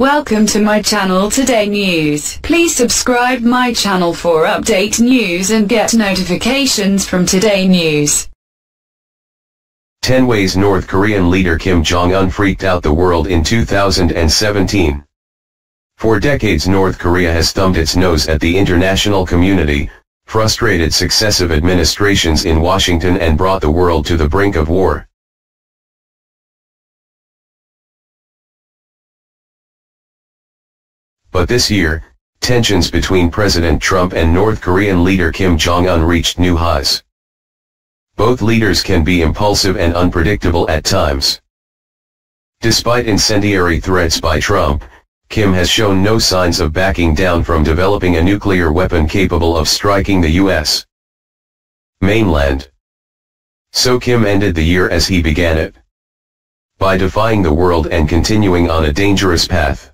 Welcome to my channel Today News. Please subscribe my channel for update news and get notifications from Today News. 10 Ways North Korean leader Kim Jong-un freaked out the world in 2017. For decades North Korea has thumbed its nose at the international community, frustrated successive administrations in Washington and brought the world to the brink of war. But this year, tensions between President Trump and North Korean leader Kim Jong-un reached new highs. Both leaders can be impulsive and unpredictable at times. Despite incendiary threats by Trump, Kim has shown no signs of backing down from developing a nuclear weapon capable of striking the U.S. mainland. So Kim ended the year as he began it. By defying the world and continuing on a dangerous path.